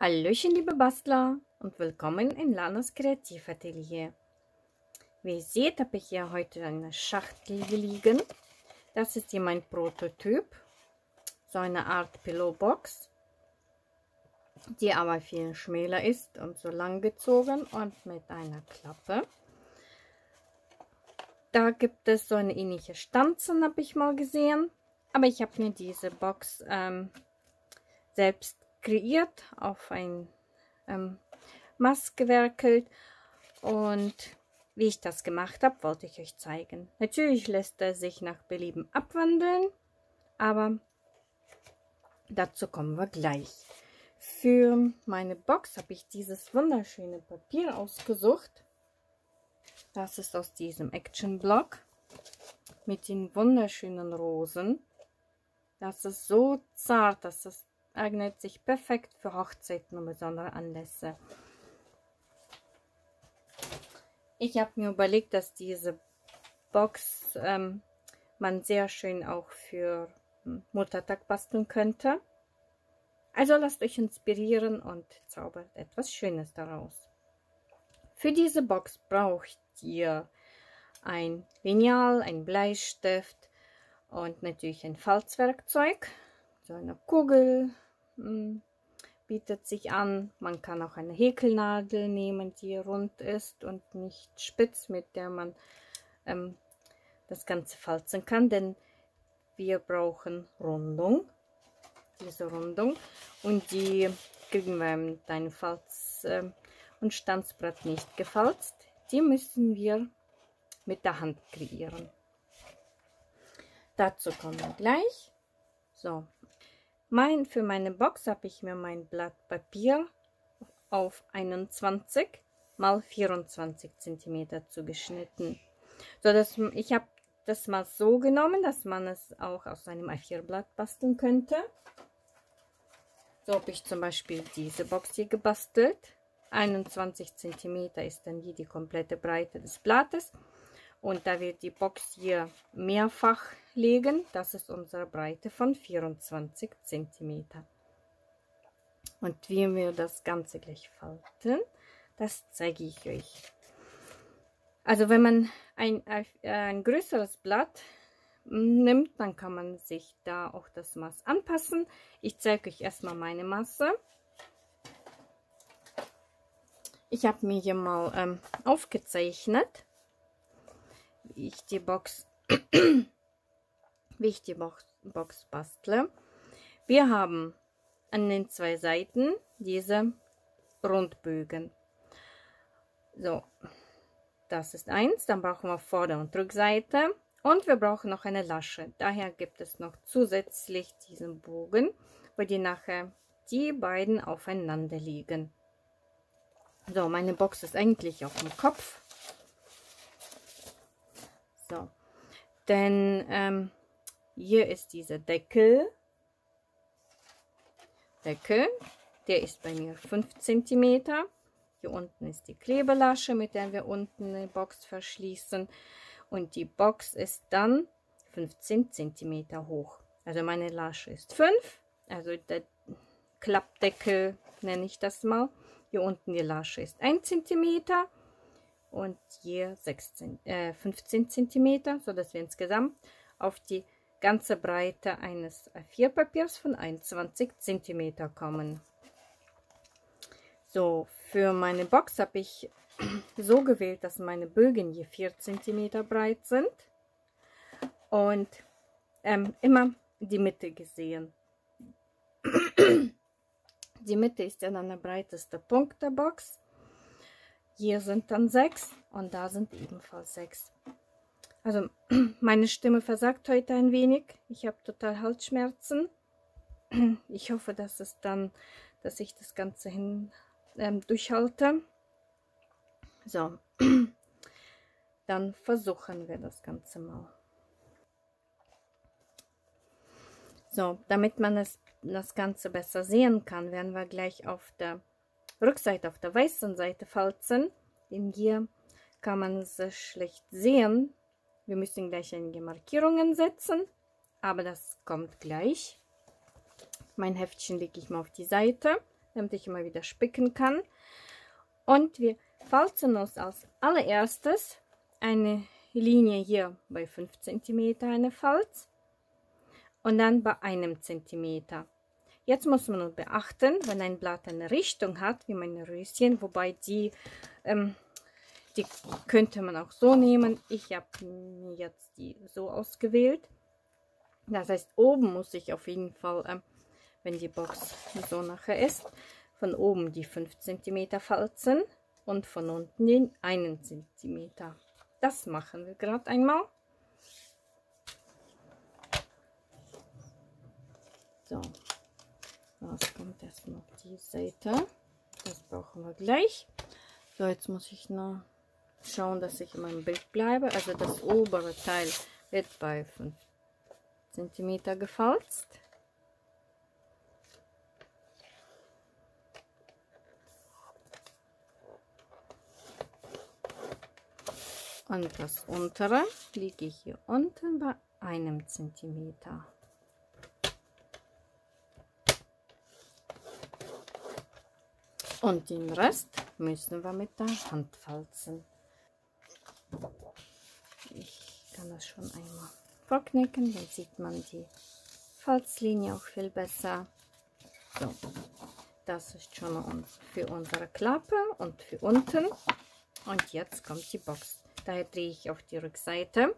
Hallöchen liebe Bastler und willkommen in Lanas Kreativatelier. Wie ihr seht, habe ich hier heute eine Schachtel liegen. Das ist hier mein Prototyp. So eine Art Pillowbox, die aber viel schmäler ist und so lang gezogen und mit einer Klappe. Da gibt es so eine ähnliche Stanzen, habe ich mal gesehen. Aber ich habe mir diese Box ähm, selbst kreiert, auf ein ähm, Mast gewerkelt und wie ich das gemacht habe, wollte ich euch zeigen. Natürlich lässt er sich nach Belieben abwandeln, aber dazu kommen wir gleich. Für meine Box habe ich dieses wunderschöne Papier ausgesucht. Das ist aus diesem Action Block mit den wunderschönen Rosen. Das ist so zart, dass es eignet sich perfekt für Hochzeiten und besondere Anlässe. Ich habe mir überlegt, dass diese Box ähm, man sehr schön auch für hm, Muttertag basteln könnte. Also lasst euch inspirieren und zaubert etwas Schönes daraus. Für diese Box braucht ihr ein Lineal, ein Bleistift und natürlich ein Falzwerkzeug, so eine Kugel, bietet sich an. Man kann auch eine Häkelnadel nehmen, die rund ist und nicht spitz, mit der man ähm, das Ganze falzen kann, denn wir brauchen Rundung, diese Rundung und die kriegen wir mit einem Falz- äh, und Stanzbrett nicht gefalzt. Die müssen wir mit der Hand kreieren. Dazu kommen wir gleich. So, mein, für meine Box habe ich mir mein Blatt Papier auf 21 mal 24 cm zugeschnitten. So dass ich habe das mal so genommen, dass man es auch aus einem A4-Blatt basteln könnte. So habe ich zum Beispiel diese Box hier gebastelt. 21 cm ist dann hier die komplette Breite des Blattes. Und da wir die Box hier mehrfach legen, das ist unsere Breite von 24 cm. Und wie wir das Ganze gleich falten, das zeige ich euch. Also wenn man ein, ein größeres Blatt nimmt, dann kann man sich da auch das Maß anpassen. Ich zeige euch erstmal meine Masse. Ich habe mir hier mal ähm, aufgezeichnet wie ich die Box, wie ich die Box, Box bastle. Wir haben an den zwei Seiten diese Rundbögen. So, das ist eins. Dann brauchen wir Vorder- und Rückseite. Und wir brauchen noch eine Lasche. Daher gibt es noch zusätzlich diesen Bogen, wo die nachher die beiden aufeinander liegen. So, meine Box ist eigentlich auf dem Kopf. So, denn ähm, hier ist dieser Deckel. Deckel, der ist bei mir 5 cm. Hier unten ist die Klebelasche, mit der wir unten die Box verschließen. Und die Box ist dann 15 cm hoch. Also meine Lasche ist 5, also der Klappdeckel nenne ich das mal. Hier unten die Lasche ist 1 cm und hier 16, äh, 15 cm, so dass wir insgesamt auf die ganze Breite eines A4-Papiers von 21 cm kommen. So, für meine Box habe ich so gewählt, dass meine Bögen hier 4 cm breit sind und ähm, immer die Mitte gesehen. Die Mitte ist ja dann der breiteste Punkt der Box hier sind dann sechs und da sind ebenfalls sechs. Also meine Stimme versagt heute ein wenig. Ich habe total Halsschmerzen. Ich hoffe, dass es dann, dass ich das Ganze hin ähm, durchhalte. So, dann versuchen wir das Ganze mal. So, damit man es, das Ganze besser sehen kann, werden wir gleich auf der Rückseite auf der weißen Seite falzen. Denn hier kann man es schlecht sehen. Wir müssen gleich einige Markierungen setzen, aber das kommt gleich. Mein Heftchen lege ich mal auf die Seite, damit ich immer wieder spicken kann. Und wir falzen uns als allererstes eine Linie hier bei 5 cm eine Falz und dann bei einem Zentimeter. Jetzt muss man nur beachten, wenn ein Blatt eine Richtung hat, wie meine Röschen, wobei die, ähm, die könnte man auch so nehmen. Ich habe jetzt die so ausgewählt. Das heißt, oben muss ich auf jeden Fall, ähm, wenn die Box so nachher ist, von oben die 5 cm falzen und von unten den 1 cm. Das machen wir gerade einmal. So, was kommt erstmal auf die Seite. Das brauchen wir gleich. So, jetzt muss ich nur schauen, dass ich in meinem Bild bleibe. Also das obere Teil wird bei 5 cm gefalzt. Und das untere liege ich hier unten bei einem Zentimeter. Und den Rest müssen wir mit der Hand falzen. Ich kann das schon einmal vorknicken, dann sieht man die Falzlinie auch viel besser. So, das ist schon für unsere Klappe und für unten. Und jetzt kommt die Box. Daher drehe ich auf die Rückseite.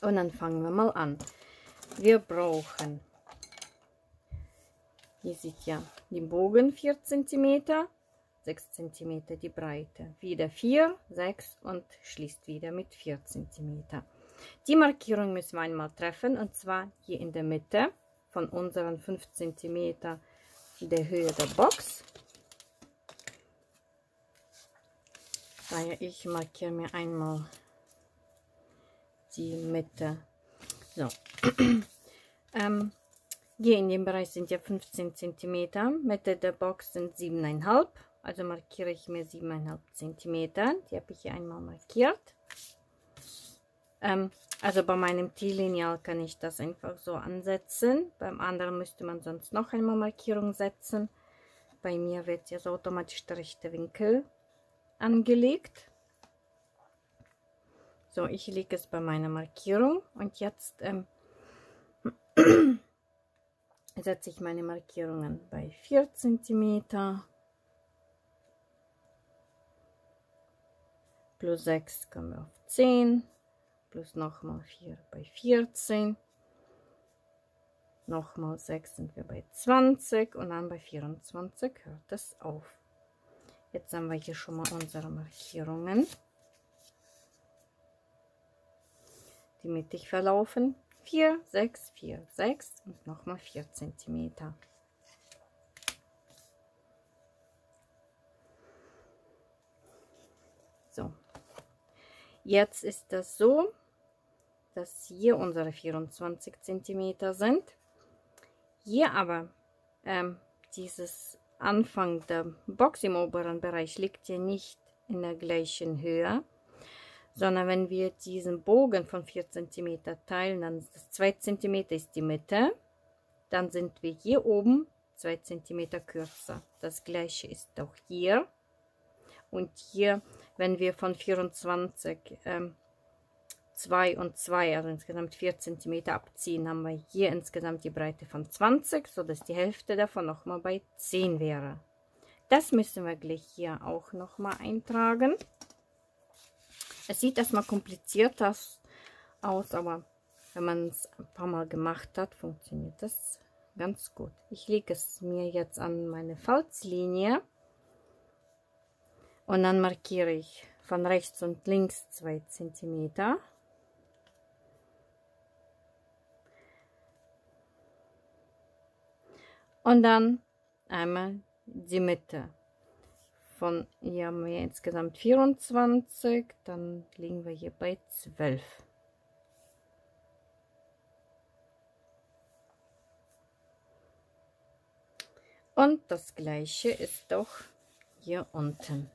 Und dann fangen wir mal an. Wir brauchen, hier sieht ja den Bogen 4 cm, 6 cm die Breite. Wieder 4, 6 und schließt wieder mit 4 cm. Die Markierung müssen wir einmal treffen und zwar hier in der Mitte von unseren 5 cm der Höhe der Box. Daher ich markiere mir einmal die Mitte. So. ähm, hier in dem Bereich sind ja 15 cm. Mitte der Box sind 7,5. Also markiere ich mir 7,5 cm. Die habe ich hier einmal markiert. Ähm, also bei meinem T-Lineal kann ich das einfach so ansetzen. Beim anderen müsste man sonst noch einmal Markierung setzen. Bei mir wird jetzt automatisch der rechte Winkel angelegt. So, ich lege es bei meiner Markierung und jetzt ähm, setze ich meine Markierungen bei 4 cm plus 6 kommen wir auf 10 plus nochmal 4 bei 14 nochmal 6 sind wir bei 20 und dann bei 24 hört es auf Jetzt haben wir hier schon mal unsere Markierungen, die mittig verlaufen. 4, 6, 4, 6 und nochmal 4 cm. So, jetzt ist das so, dass hier unsere 24 cm sind. Hier aber ähm, dieses Anfang der Box im oberen Bereich liegt ja nicht in der gleichen Höhe, sondern wenn wir diesen Bogen von 4 cm teilen, dann ist das 2 cm ist die Mitte, dann sind wir hier oben 2 cm kürzer. Das gleiche ist auch hier. Und hier, wenn wir von 24 ähm, 2 und 2, also insgesamt 4 cm abziehen, haben wir hier insgesamt die Breite von 20, sodass die Hälfte davon nochmal bei 10 wäre. Das müssen wir gleich hier auch nochmal eintragen. Es sieht erstmal kompliziert aus, aber wenn man es ein paar Mal gemacht hat, funktioniert das ganz gut. Ich lege es mir jetzt an meine Falzlinie und dann markiere ich von rechts und links 2 cm. und dann einmal die Mitte von hier haben wir insgesamt 24 dann liegen wir hier bei 12 und das gleiche ist doch hier unten.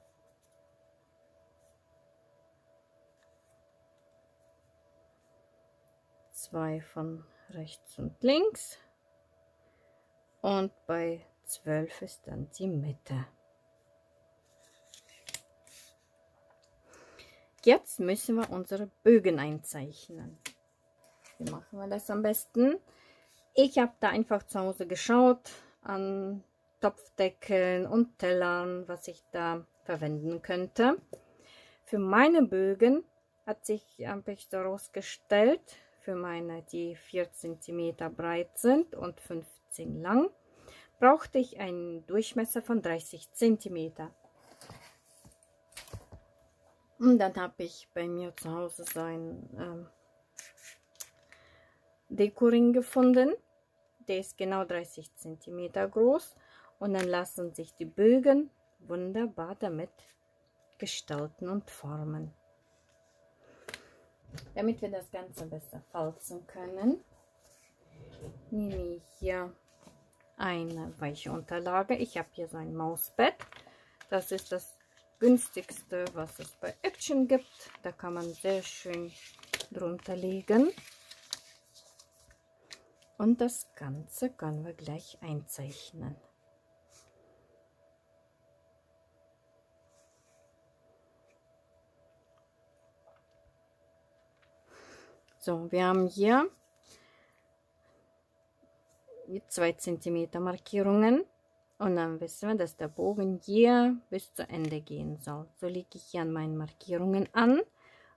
Zwei von rechts und links. Und bei 12 ist dann die Mitte. Jetzt müssen wir unsere Bögen einzeichnen. Wie machen wir das am besten? Ich habe da einfach zu Hause geschaut an Topfdeckeln und Tellern, was ich da verwenden könnte. Für meine Bögen hat sich habe ich daraus gestellt, für meine, die 4 cm breit sind und 15 lang, brauchte ich einen Durchmesser von 30 cm. Und dann habe ich bei mir zu Hause so einen ähm, Dekoring gefunden. Der ist genau 30 cm groß. Und dann lassen sich die Bögen wunderbar damit gestalten und formen. Damit wir das Ganze besser falzen können, nehme ich hier eine weiche Unterlage. Ich habe hier so ein Mausbett. Das ist das günstigste, was es bei Action gibt. Da kann man sehr schön drunter legen. Und das Ganze können wir gleich einzeichnen. So, wir haben hier 2 cm Markierungen und dann wissen wir, dass der Bogen hier bis zu Ende gehen soll. So lege ich hier an meinen Markierungen an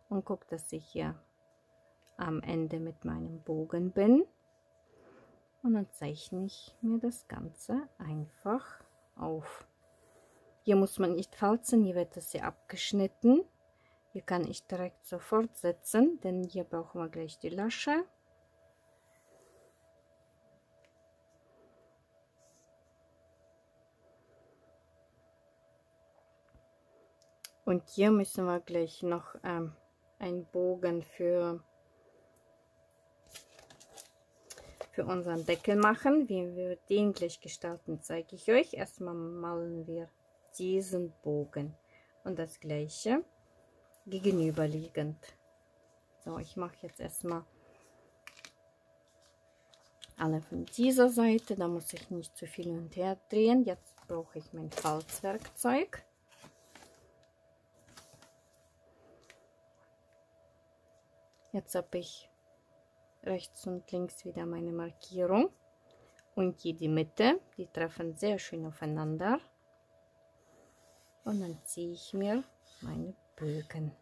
und gucke, dass ich hier am Ende mit meinem Bogen bin. Und dann zeichne ich mir das Ganze einfach auf. Hier muss man nicht falzen, hier wird das hier abgeschnitten. Hier kann ich direkt so fortsetzen, denn hier brauchen wir gleich die Lasche. Und hier müssen wir gleich noch ähm, einen Bogen für, für unseren Deckel machen. Wie wir den gleich gestalten, zeige ich euch. Erstmal malen wir diesen Bogen und das gleiche gegenüberliegend. So, ich mache jetzt erstmal alle von dieser Seite. Da muss ich nicht zu viel und her drehen. Jetzt brauche ich mein Falzwerkzeug. Jetzt habe ich rechts und links wieder meine Markierung und hier die Mitte. Die treffen sehr schön aufeinander. Und dann ziehe ich mir meine Bögen.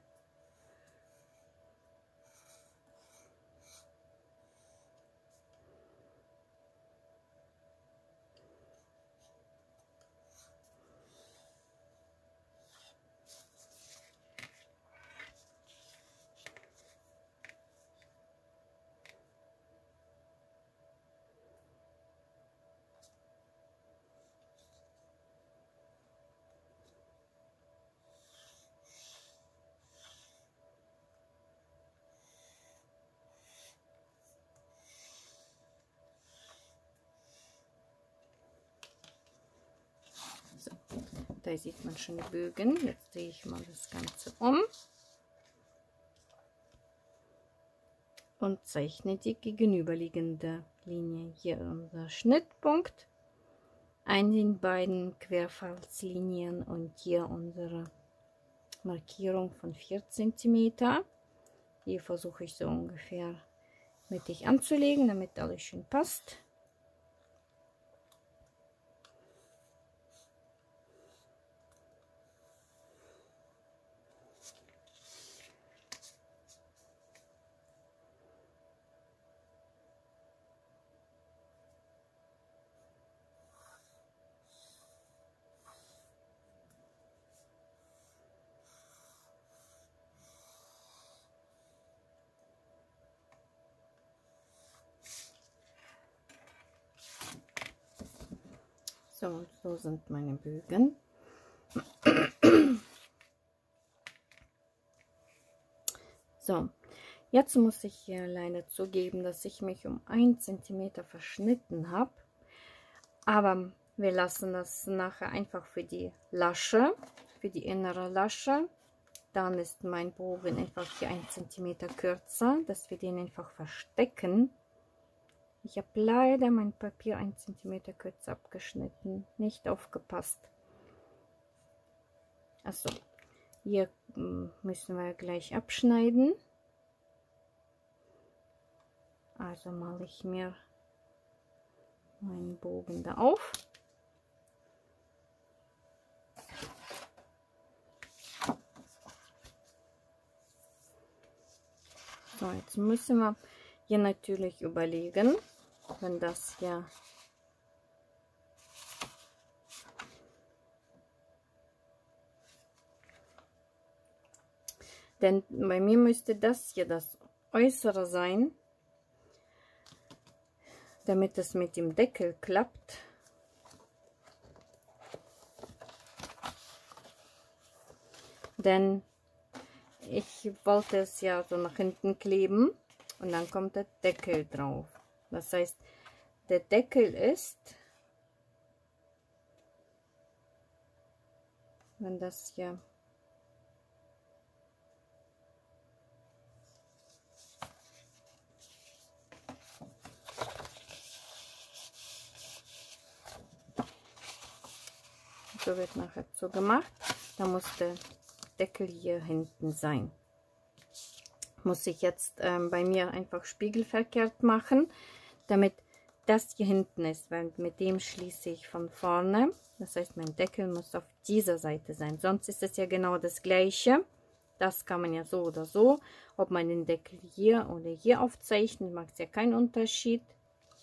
Da sieht man schon die Bögen. Jetzt drehe ich mal das Ganze um. Und zeichne die gegenüberliegende Linie. Hier unser Schnittpunkt. An den beiden Querfalzlinien und hier unsere Markierung von 4 cm. Hier versuche ich so ungefähr mittig anzulegen, damit alles schön passt. Sind meine Bögen. So, jetzt muss ich hier alleine zugeben, dass ich mich um 1 cm verschnitten habe. Aber wir lassen das nachher einfach für die Lasche, für die innere Lasche. Dann ist mein Bogen einfach hier 1 cm kürzer, dass wir den einfach verstecken. Ich habe leider mein Papier 1 cm kürzer abgeschnitten. Nicht aufgepasst. Achso, hier hm, müssen wir gleich abschneiden. Also male ich mir meinen Bogen da auf. So, jetzt müssen wir hier natürlich überlegen, wenn das ja denn bei mir müsste das hier das äußere sein, damit es mit dem Deckel klappt. Denn ich wollte es ja so nach hinten kleben und dann kommt der Deckel drauf. Das heißt, der Deckel ist, wenn das hier so wird nachher so gemacht, dann muss der Deckel hier hinten sein. Muss ich jetzt ähm, bei mir einfach spiegelverkehrt machen, damit das hier hinten ist, weil mit dem schließe ich von vorne. Das heißt, mein Deckel muss auf dieser Seite sein. Sonst ist es ja genau das gleiche. Das kann man ja so oder so. Ob man den Deckel hier oder hier aufzeichnet, macht ja keinen Unterschied.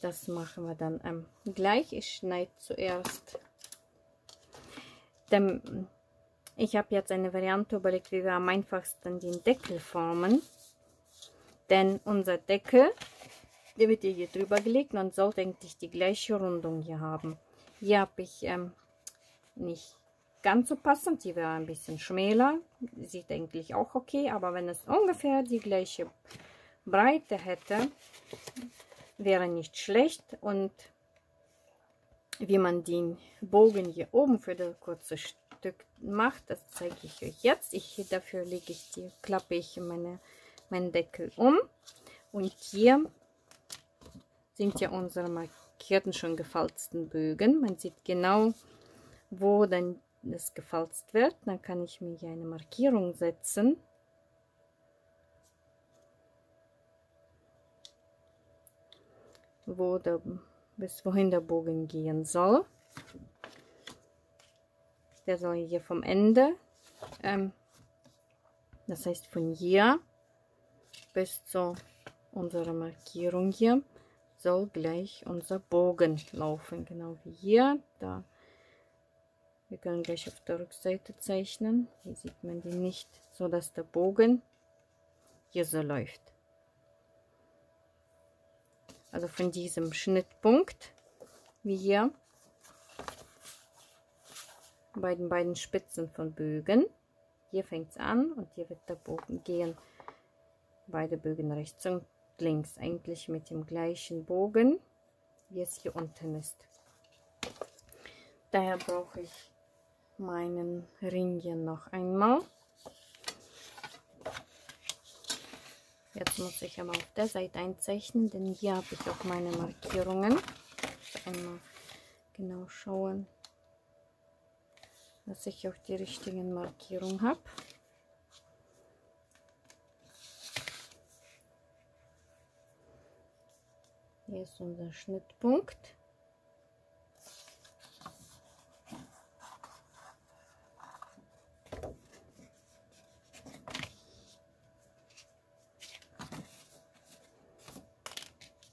Das machen wir dann ähm, gleich. Ich schneide zuerst. Dem, ich habe jetzt eine Variante überlegt, wie wir am einfachsten den Deckel formen. Denn unser Deckel, der wird hier drüber gelegt und sollte eigentlich die gleiche Rundung hier haben. Hier habe ich ähm, nicht ganz so passend, die wäre ein bisschen schmäler. Sieht eigentlich auch okay, aber wenn es ungefähr die gleiche Breite hätte, wäre nicht schlecht. Und wie man den Bogen hier oben für das kurze Stück macht, das zeige ich euch jetzt. Ich, dafür lege ich die, klappe ich meine, meinen Deckel um. Und hier sind ja unsere markierten schon gefalzten Bögen. Man sieht genau, wo dann das gefalzt wird. Dann kann ich mir hier eine Markierung setzen. wo der, bis wohin der Bogen gehen soll. Der soll hier vom Ende, ähm, das heißt von hier bis zu unserer Markierung hier, soll gleich unser Bogen laufen. Genau wie hier. Da wir können gleich auf der Rückseite zeichnen. Hier sieht man die nicht, so dass der Bogen hier so läuft. Also von diesem Schnittpunkt, wie hier, bei den beiden Spitzen von Bögen. Hier fängt es an und hier wird der Bogen gehen. Beide Bögen rechts und links, eigentlich mit dem gleichen Bogen, wie es hier unten ist. Daher brauche ich meinen Ring hier noch einmal. Jetzt muss ich aber auf der Seite einzeichnen, denn hier habe ich auch meine Markierungen. Einmal genau schauen, dass ich auch die richtigen Markierungen habe. Hier ist unser Schnittpunkt.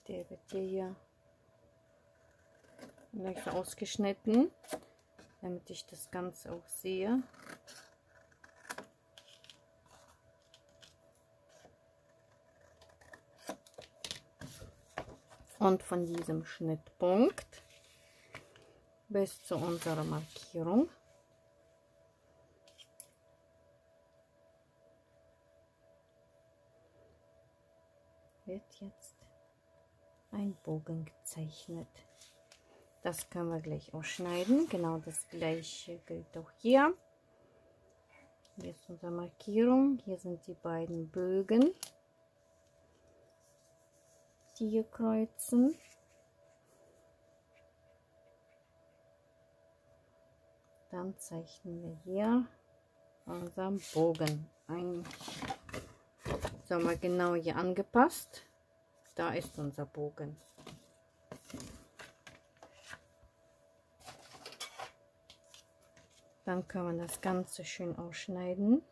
Der wird hier gleich ausgeschnitten, damit ich das Ganze auch sehe. Und von diesem Schnittpunkt bis zu unserer Markierung wird jetzt ein Bogen gezeichnet. Das können wir gleich ausschneiden. Genau das gleiche gilt auch hier. Hier ist unsere Markierung. Hier sind die beiden Bögen, richtige kreuzen. Dann zeichnen wir hier unseren Bogen ein. So, mal genau hier angepasst. Da ist unser Bogen. Dann können wir das Ganze schön ausschneiden.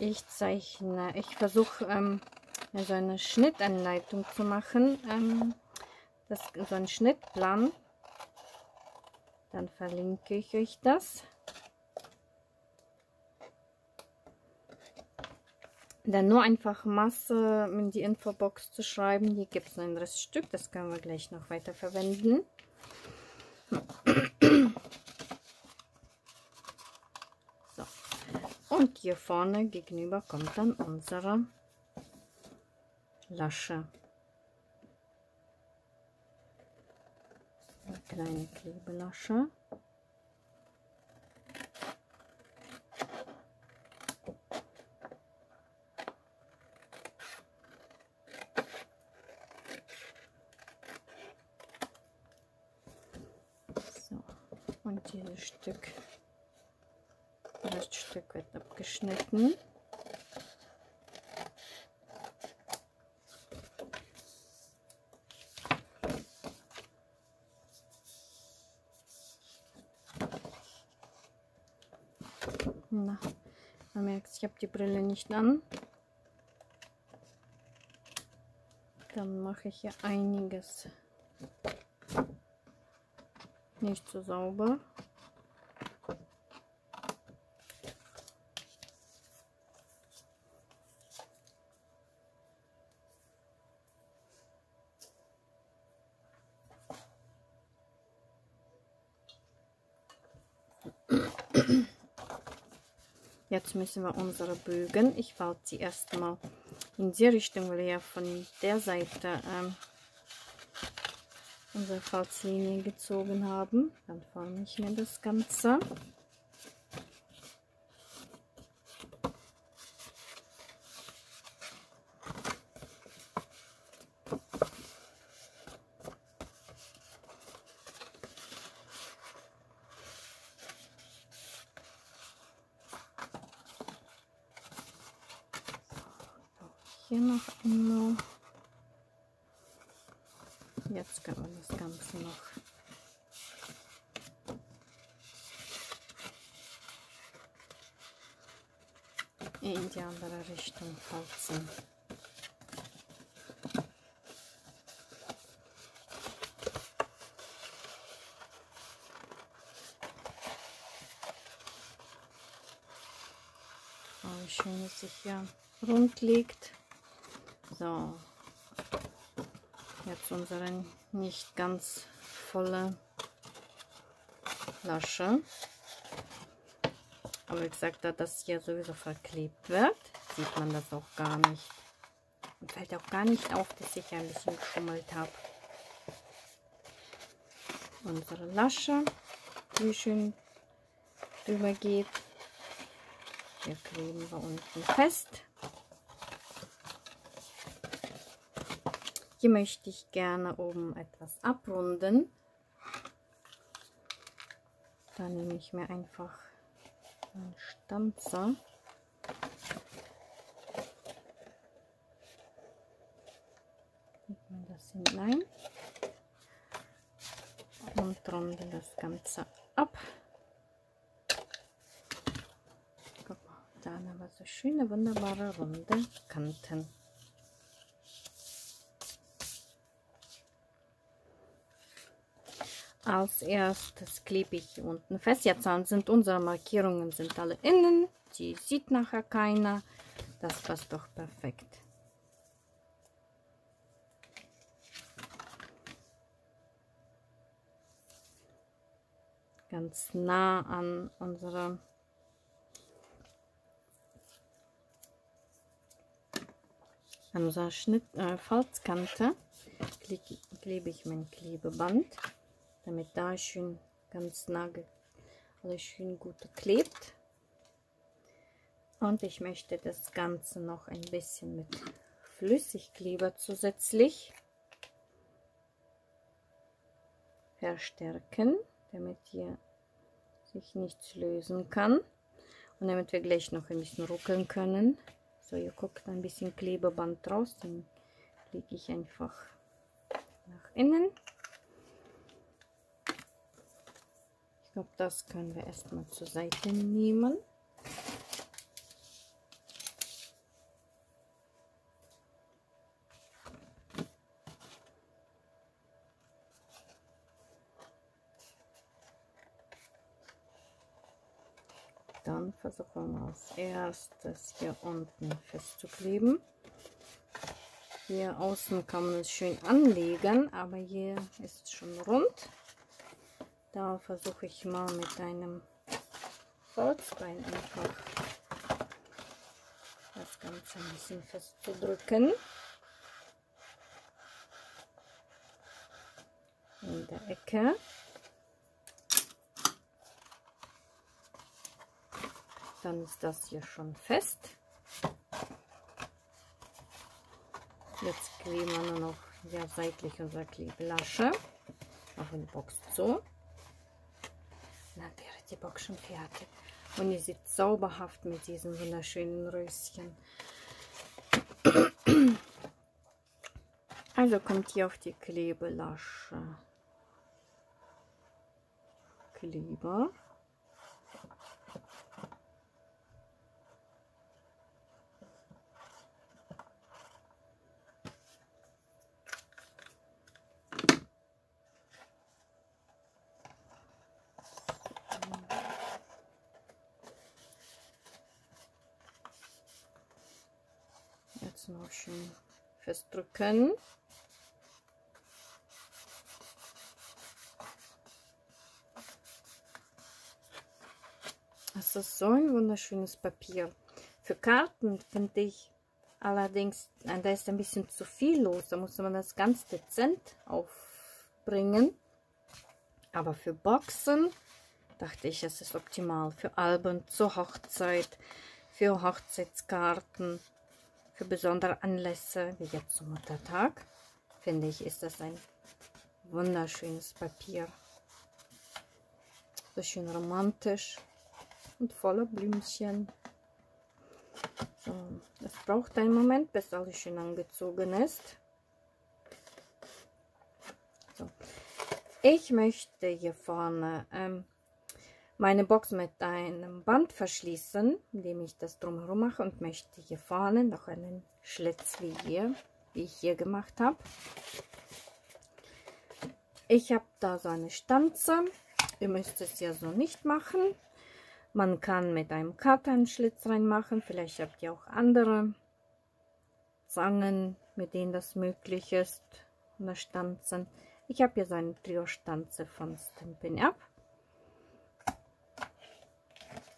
Ich zeichne, ich versuche ähm, so eine Schnittanleitung zu machen, ähm, das, so ein Schnittplan. Dann verlinke ich euch das. Dann nur einfach Masse in die Infobox zu schreiben. Hier gibt es ein Reststück, das können wir gleich noch weiter verwenden. So. Und hier vorne gegenüber kommt dann unsere Lasche. Eine kleine Klebelasche. und dieses Stück, Stück wird abgeschnitten. Na, man merkt, ich habe die Brille nicht an. Dann mache ich hier einiges nicht so sauber. Müssen wir unsere Bögen, ich falte sie erstmal in die Richtung, weil wir von der Seite ähm, unsere Falzlinie gezogen haben. Dann forme ich mir das Ganze. hier noch einmal. Jetzt können wir das Ganze noch in die andere Richtung falzen. Oh, schön es sich hier rund liegt. So, jetzt unsere nicht ganz volle Flasche. Wie gesagt, da das hier sowieso verklebt wird, sieht man das auch gar nicht. Und fällt auch gar nicht auf, dass ich ein bisschen geschummelt habe. Unsere Lasche, die schön drüber geht. Hier kleben wir unten fest. Hier möchte ich gerne oben etwas abrunden. Da nehme ich mir einfach einen Stanzer. Legt man das hinein und runde das Ganze ab. Guck mal, da haben wir so schöne, wunderbare runde Kanten. Als erstes klebe ich unten fest. Jetzt sind unsere Markierungen sind alle innen. Die sieht nachher keiner. Das passt doch perfekt. Ganz nah an unserer an unserer Schnitt, äh, Falzkante klebe ich mein Klebeband damit da schön ganz nah alles schön gut klebt. Und ich möchte das Ganze noch ein bisschen mit Flüssigkleber zusätzlich verstärken, damit hier sich nichts lösen kann. Und damit wir gleich noch ein bisschen ruckeln können. So, ihr guckt ein bisschen Klebeband draus, den lege ich einfach nach innen. Ich glaube, das können wir erstmal zur Seite nehmen. Dann versuchen wir als erstes hier unten festzukleben. Hier außen kann man es schön anlegen, aber hier ist es schon rund. Da versuche ich mal mit einem Holzbein einfach das Ganze ein bisschen festzudrücken. In der Ecke. Dann ist das hier schon fest. Jetzt kleben wir nur noch ja, seitlich unsere Klebelasche. Machen die Box zu. Dann wäre die Box schon fertig. Und ihr seht zauberhaft mit diesen wunderschönen Röschen. Also kommt hier auf die Klebelasche Kleber. Jetzt noch schön festdrücken. Das ist so ein wunderschönes Papier. Für Karten finde ich allerdings, da ist ein bisschen zu viel los. Da muss man das ganz dezent aufbringen. Aber für Boxen dachte ich, es ist optimal. Für Alben zur Hochzeit, für Hochzeitskarten für besondere Anlässe, wie jetzt zum Muttertag, finde ich, ist das ein wunderschönes Papier. So schön romantisch und voller Blümchen. So, das braucht einen Moment, bis alles schön angezogen ist. So. Ich möchte hier vorne ähm, meine Box mit einem Band verschließen, indem ich das drumherum mache und möchte hier vorne noch einen Schlitz wie hier, wie ich hier gemacht habe. Ich habe da so eine Stanze. Ihr müsst es ja so nicht machen. Man kann mit einem Cutter einen Schlitz reinmachen. Vielleicht habt ihr auch andere Zangen, mit denen das möglich ist. Eine Stanze. Ich habe hier so eine Trio-Stanze von Stampin' Up.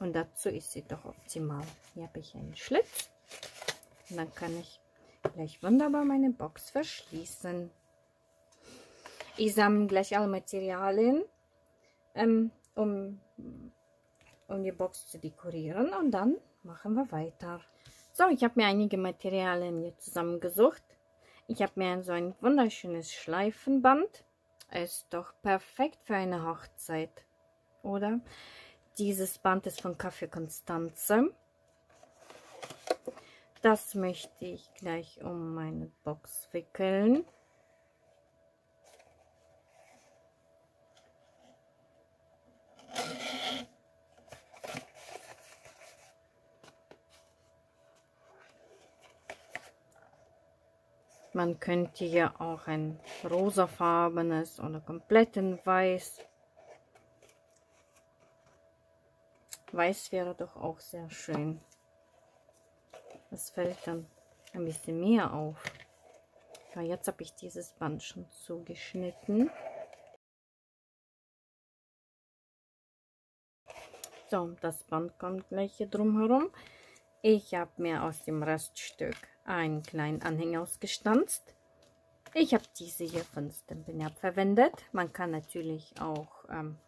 Und dazu ist sie doch optimal. Hier habe ich einen Schlitz. Und dann kann ich gleich wunderbar meine Box verschließen. Ich sammle gleich alle Materialien, ähm, um, um die Box zu dekorieren. Und dann machen wir weiter. So, ich habe mir einige Materialien hier zusammengesucht. Ich habe mir so ein wunderschönes Schleifenband. Ist doch perfekt für eine Hochzeit, oder? Dieses Band ist von Kaffee Konstanze. Das möchte ich gleich um meine Box wickeln. Man könnte ja auch ein rosafarbenes oder komplett in weiß Weiß wäre doch auch sehr schön. Das fällt dann ein bisschen mehr auf. Ja, jetzt habe ich dieses Band schon zugeschnitten. So, das Band kommt gleich hier drumherum. Ich habe mir aus dem Reststück einen kleinen Anhänger ausgestanzt. Ich habe diese hier von Stampin' Up verwendet. Man kann natürlich auch ähm,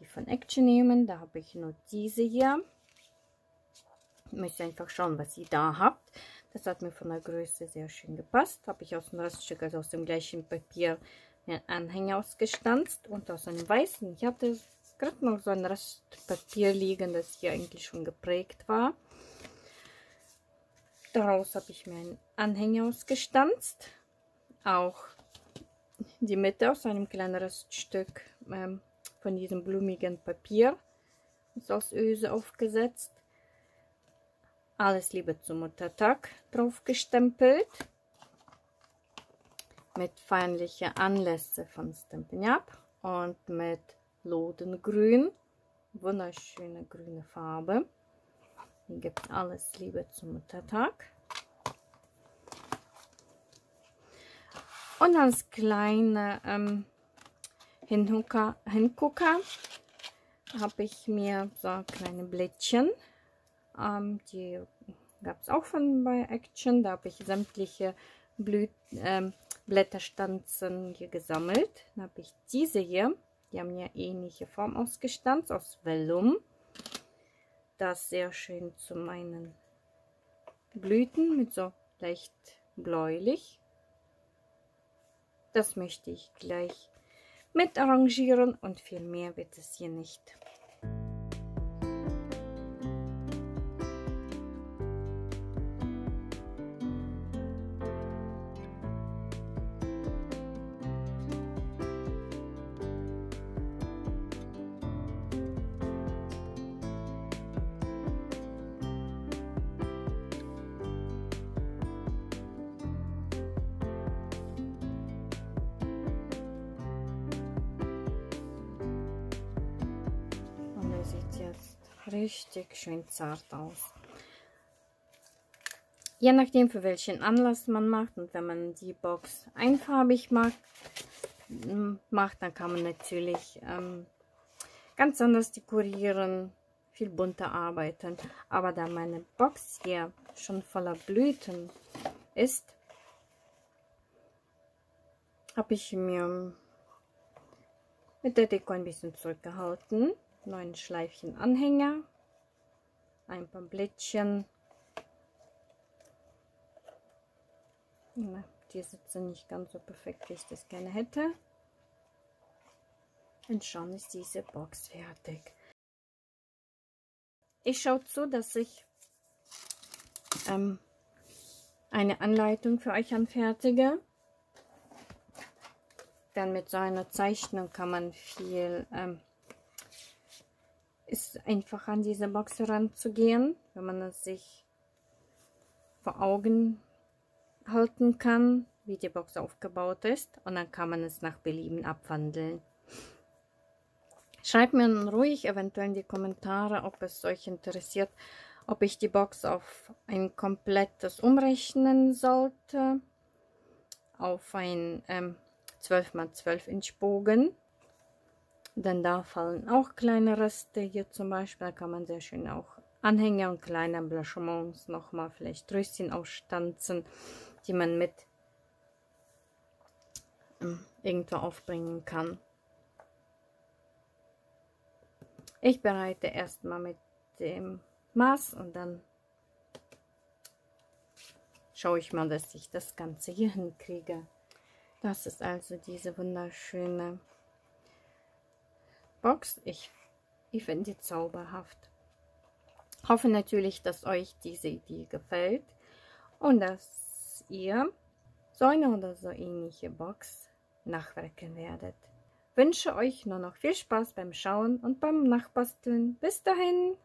die von Action nehmen. Da habe ich nur diese hier. Ich möchte einfach schauen, was ihr da habt. Das hat mir von der Größe sehr schön gepasst. Habe ich aus dem Reststück, also aus dem gleichen Papier, einen Anhänger ausgestanzt und aus einem weißen. Ich hatte gerade noch so ein Restpapier liegen, das hier eigentlich schon geprägt war. Daraus habe ich mir einen Anhänger ausgestanzt. Auch die Mitte aus einem kleineren Stück ähm, von diesem blumigen Papier ist aus Öse aufgesetzt. Alles Liebe zum Muttertag drauf gestempelt. Mit feindlichen Anlässe von Stampin' Up und mit Lodengrün. Wunderschöne grüne Farbe. Hier gibt es alles Liebe zum Muttertag. Und als kleine ähm, Hingucker, Hingucker habe ich mir so kleine Blättchen. Ähm, die gab es auch von bei Action. Da habe ich sämtliche Blüt, ähm, Blätterstanzen hier gesammelt. Dann habe ich diese hier. Die haben ja ähnliche Form ausgestanzt aus Vellum. Das sehr schön zu meinen Blüten mit so leicht bläulich das möchte ich gleich mit arrangieren und viel mehr wird es hier nicht. Richtig schön zart aus. Je nachdem, für welchen Anlass man macht und wenn man die Box einfarbig macht, macht dann kann man natürlich ähm, ganz anders dekorieren, viel bunter arbeiten. Aber da meine Box hier schon voller Blüten ist, habe ich mir mit der Deko ein bisschen zurückgehalten. Neun Schleifchen Anhänger ein paar Blättchen. Die sitzen nicht ganz so perfekt, wie ich das gerne hätte. Und schon ist diese Box fertig. Ich schaue zu, dass ich ähm, eine Anleitung für euch anfertige. Dann mit so einer Zeichnung kann man viel ähm, ist einfach an diese Box heranzugehen, wenn man es sich vor Augen halten kann, wie die Box aufgebaut ist. Und dann kann man es nach Belieben abwandeln. Schreibt mir ruhig eventuell in die Kommentare, ob es euch interessiert, ob ich die Box auf ein komplettes umrechnen sollte, auf ein ähm, 12x12 Inch Bogen denn da fallen auch kleine Reste. Hier zum Beispiel kann man sehr schön auch Anhänger und kleine Blanchiments nochmal vielleicht Röschen ausstanzen, die man mit ähm, irgendwo aufbringen kann. Ich bereite erstmal mit dem Maß und dann schaue ich mal, dass ich das Ganze hier hinkriege. Das ist also diese wunderschöne Box. Ich, ich finde die zauberhaft. Hoffe natürlich, dass euch diese Idee gefällt und dass ihr so eine oder so ähnliche Box nachwerken werdet. Wünsche euch nur noch viel Spaß beim Schauen und beim Nachbasteln. Bis dahin!